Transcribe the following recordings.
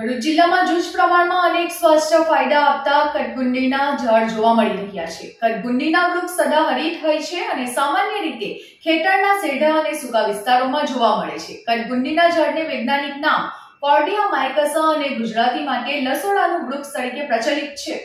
ભરૂચ જિલ્લામાં જૂજ પ્રમાણમાં અનેક સ્વાસ્થ્ય ફાયદા આપતા કટગુંડીના ઝાડ જોવા મળી રહ્યા છે. કટગુંડીના વૃક્ષ સદાહરિત હોય છે અને સામાન્ય રીતે ખેતરના સેઢા અને સૂકા વિસ્તારોમાં જોવા મળે છે. કટગુંડીના ઝાડને વૈજ્ઞાનિક નામ કોર્ડિયા માયકસા અને ગુજરાતી માટે લસોડાનું વૃક્ષ તરીકે પ્રચલિત છે.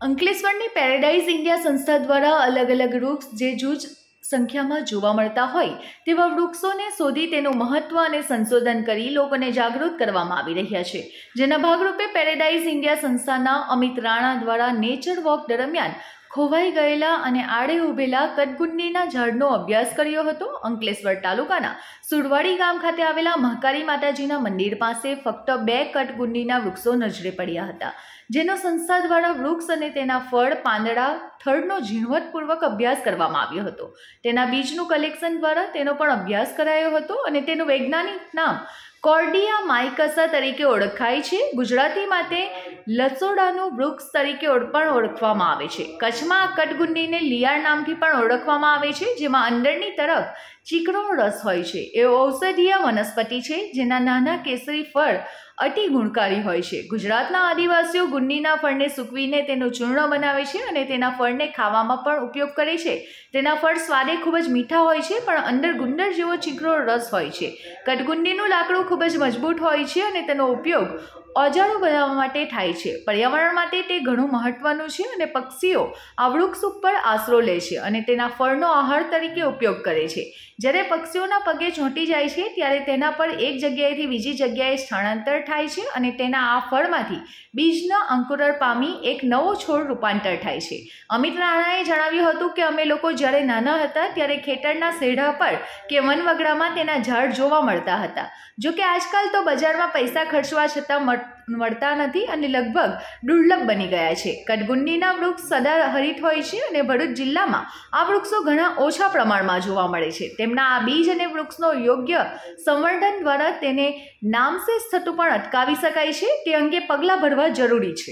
અંકલેશ્વરની પેરેડાઇઝ ઇન્ડિયા સંસ્થા દ્વારા અલગ અલગ વૃક્ષ જે જૂજ સંખ્યામાં જોવા મળતા હોય તેવા વૃક્ષોને શોધી તેનું મહત્વ અને સંશોધન કરી લોકોને જાગૃત કરવામાં આવી રહ્યા છે. જેના ભાગરૂપે પેરેડાઇઝ ઇન્ડિયા સંસ્થાના અમિત રાણા દ્વારા નેચર વોક દરમિયાન ખોવાઈ ગયેલા અને આડે ઉભેલા કટગુંડીના ઝાડનો અભ્યાસ કર્યો હતો. અંકલેશ્વર તાલુકાના સુરવાડી ગામ ખાતે આવેલા મહાકાળી માતાજીના મંદિર પાસે ફક્ત બે કટગુંડીના વૃક્ષો નજરે પડ્યા હતા. જેનો સંસ્થા દ્વારા વૃક્ષ અને તેના ફળ, પાંદડા થડનો ઝીણવટપૂર્વક અભ્યાસ કરવામાં આવ્યો હતો. તેના બીજનું કલેક્શન દ્વારા તેનો પણ અભ્યાસ કરાયો હતો અને તેનું વૈજ્ઞાનિક નામ કોર્ડિયા માઇકસા તરીકે ઓળખાય છે. ગુજરાતી માટે લસોડાનું વૃક્ષ તરીકે પણ ઓળખવામાં આવે છે. કચ્છમાં કટગુંડીને લિયાર નામથી પણ ઓળખવામાં આવે છે, જેમાં અંદરની તરફ ચીકણો રસ હોય છે. એ ઔષધીય વનસ્પતિ છે, જેના નાના કેસરી ફળ અતિ ગુણકારી હોય છે. ગુજરાતના આદિવાસીઓ ગુંડીના ફળને સૂકવીને તેનું ચૂર્ણ બનાવે છે અને તેના ફળને ખાવામાં પણ ઉપયોગ કરે છે. તેના ફળ સ્વાદે ખૂબ જ મીઠા હોય છે, પણ અંદર ગુંદર જેવો ચીકણો રસ હોય છે. કટગુંડીનું લાકડું ખૂબ જ મજબૂત હોય છે અને તેનો ઉપયોગ ઓજારો બનાવવા માટે થાય છે. પર્યાવરણ માટે તે ઘણું મહત્વનું છે અને પક્ષીઓ આ વૃક્ષ ઉપર આશરો લે છે અને તેના ફળનો આહાર તરીકે ઉપયોગ કરે છે. જ્યારે પક્ષીઓના પગે ચોંટી જાય છે, ત્યારે તેના પર એક જગ્યાએથી બીજી જગ્યાએ સ્થળાંતર થાય છે અને તેના આ ફળમાંથી બીજના અંકુરર પામી એક નવો છોડ રૂપાંતર થાય છે. અમિત રાણાએ જણાવ્યું હતું કે, અમે લોકો જ્યારે નાના હતા, ત્યારે ખેતરના સેઢા પર કે વનવગડામાં તેના ઝાડ જોવા મળતા હતા. જોકે આજકાલ તો બજારમાં પૈસા ખર્ચવા છતાં મળતા નથી અને લગભગ દુર્લભ બની ગયા છે. કટગુંડીના વૃક્ષ સદા હરિત હોય છે અને ભરૂચ જિલ્લામાં આ વૃક્ષો ઘણા ઓછા પ્રમાણમાં જોવા મળે છે. તેમના આ બીજ અને વૃક્ષનો યોગ્ય સંવર્ધન દ્વારા તેને નામશેષ થતું પણ અટકાવી શકાય છે. તે અંગે પગલાં ભરવા જરૂરી છે.